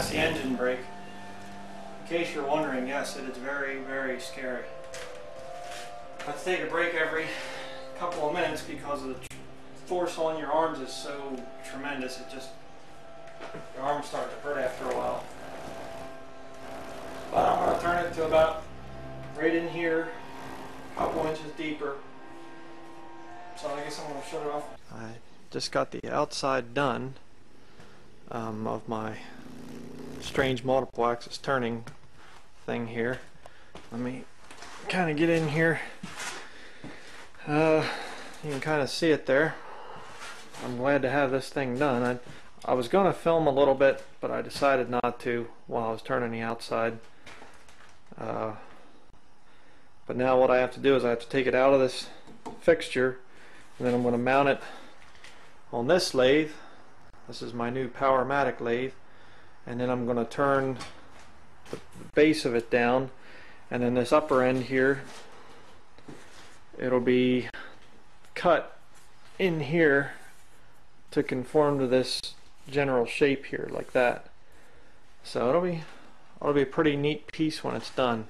That's the engine brake. In case you're wondering, yes, it is very, very scary. To take a break every couple of minutes because of the force on your arms is so tremendous. It just your arms start to hurt after a while. But I'm gonna turn it to about right in here, a couple inches deeper. So I guess I'm gonna shut it off. I just got the outside done um, of my strange multiple axis turning thing here. Let me kind of get in here. Uh, you can kind of see it there. I'm glad to have this thing done. I, I was going to film a little bit, but I decided not to while I was turning the outside. Uh, but now what I have to do is I have to take it out of this fixture and then I'm going to mount it on this lathe. This is my new Powermatic lathe. And then I'm going to turn the base of it down and then this upper end here it'll be cut in here to conform to this general shape here like that. So it'll be it'll be a pretty neat piece when it's done